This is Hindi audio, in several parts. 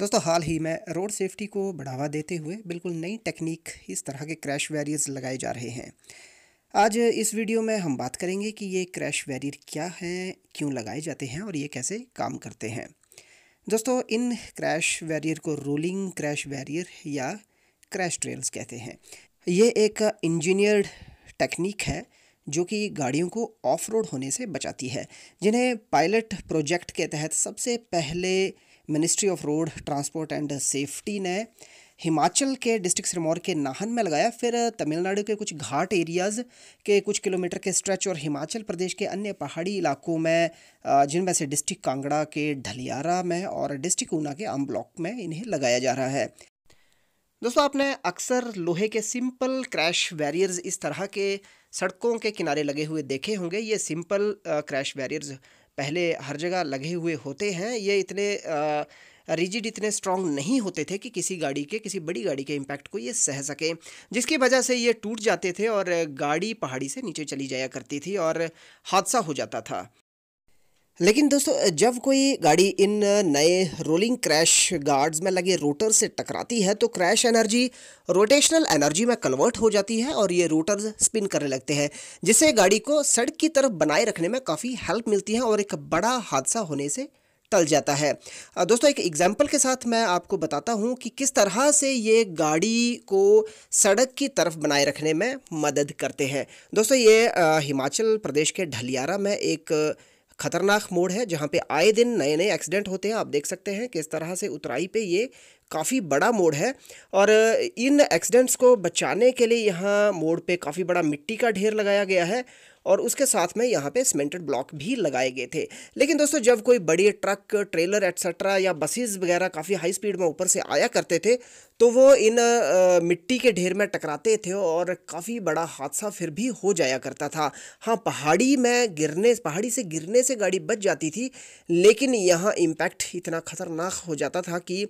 दोस्तों, हाल ही में रोड सेफ्टी को बढ़ावा देते हुए बिल्कुल नई टेक्निक इस तरह के क्रैश बैरियर्स लगाए जा रहे हैं। आज इस वीडियो में हम बात करेंगे कि ये क्रैश बैरियर क्या हैं, क्यों लगाए जाते हैं और ये कैसे काम करते हैं। दोस्तों, इन क्रैश बैरियर को रोलिंग क्रैश बैरियर या क्रैश ट्रेल्स कहते हैं। ये एक इंजीनियर्ड टेक्निक है जो कि गाड़ियों को ऑफ़ रोड होने से बचाती है। जिन्हें पायलट प्रोजेक्ट के तहत सबसे पहले ministry of road transport and safety ने हिमाचल के डिस्ट्रिक्ट सिरमौर के नाहन में लगाया। फिर तमिलनाडु के कुछ घाट एरियाज़ के कुछ किलोमीटर के स्ट्रेच और हिमाचल प्रदेश के अन्य पहाड़ी इलाकों में जिनमें से डिस्ट्रिक्ट कांगड़ा के ढलियारा में और डिस्ट्रिक्ट ऊना के आम ब्लॉक में इन्हें लगाया जा रहा है। दोस्तों, आपने अक्सर लोहे के सिंपल क्रैश बैरियर्स इस तरह के सड़कों के किनारे लगे हुए देखे होंगे। ये सिंपल क्रैश बैरियर्स पहले हर जगह लगे हुए होते हैं, ये इतने रिजिड इतने स्ट्रांग नहीं होते थे कि किसी गाड़ी के, किसी बड़ी गाड़ी के इम्पैक्ट को ये सह सके। जिसकी वजह से ये टूट जाते थे और गाड़ी पहाड़ी से नीचे चली जाया करती थी और हादसा हो जाता था। लेकिन दोस्तों, जब कोई गाड़ी इन नए रोलिंग क्रैश गार्ड्स में लगे रोटर से टकराती है तो क्रैश एनर्जी रोटेशनल एनर्जी में कन्वर्ट हो जाती है और ये रोटर्स स्पिन करने लगते हैं, जिससे गाड़ी को सड़क की तरफ़ बनाए रखने में काफ़ी हेल्प मिलती है और एक बड़ा हादसा होने से टल जाता है। दोस्तों, एक एग्ज़ाम्पल के साथ मैं आपको बताता हूँ कि किस तरह से ये गाड़ी को सड़क की तरफ़ बनाए रखने में मदद करते हैं। दोस्तों, ये हिमाचल प्रदेश के ढलियारा में एक ख़तरनाक मोड़ है जहाँ पे आए दिन नए नए एक्सीडेंट होते हैं। आप देख सकते हैं किस तरह से उतराई पे ये काफ़ी बड़ा मोड़ है और इन एक्सीडेंट्स को बचाने के लिए यहाँ मोड़ पे काफ़ी बड़ा मिट्टी का ढेर लगाया गया है और उसके साथ में यहाँ पे सीमेंटेड ब्लॉक भी लगाए गए थे। लेकिन दोस्तों जब कोई बड़ी ट्रक ट्रेलर एट्सट्रा या बसेस वगैरह काफ़ी हाई स्पीड में ऊपर से आया करते थे तो वो इन आ, मिट्टी के ढेर में टकराते थे और काफ़ी बड़ा हादसा फिर भी हो जाया करता था। हाँ पहाड़ी में गिरने पहाड़ी से गिरने से गाड़ी बच जाती थी लेकिन यहाँ इम्पैक्ट इतना ख़तरनाक हो जाता था कि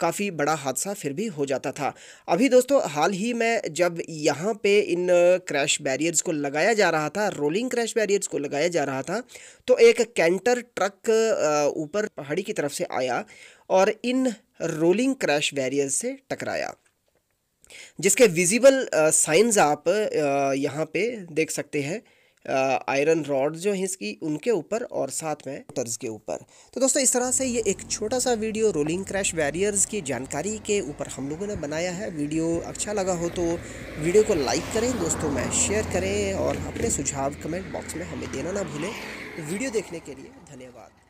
काफ़ी बड़ा हादसा फिर भी हो जाता था। अभी दोस्तों, हाल ही में जब यहाँ पे इन क्रैश बैरियर्स को लगाया जा रहा था, रोलिंग क्रैश बैरियर्स को लगाया जा रहा था तो एक कैंटर ट्रक ऊपर पहाड़ी की तरफ़ से आया और इन रोलिंग क्रैश बैरियर्स से टकराया, जिसके विजिबल साइंस आप यहाँ पे देख सकते हैं। आयरन रॉड जो हैं इसकी, उनके ऊपर और साथ में टर्स के ऊपर। तो दोस्तों, इस तरह से ये एक छोटा सा वीडियो रोलिंग क्रैश बैरियर्स की जानकारी के ऊपर हम लोगों ने बनाया है। वीडियो अच्छा लगा हो तो वीडियो को लाइक करें, दोस्तों, में शेयर करें और अपने सुझाव कमेंट बॉक्स में हमें देना ना भूलें। वीडियो देखने के लिए धन्यवाद।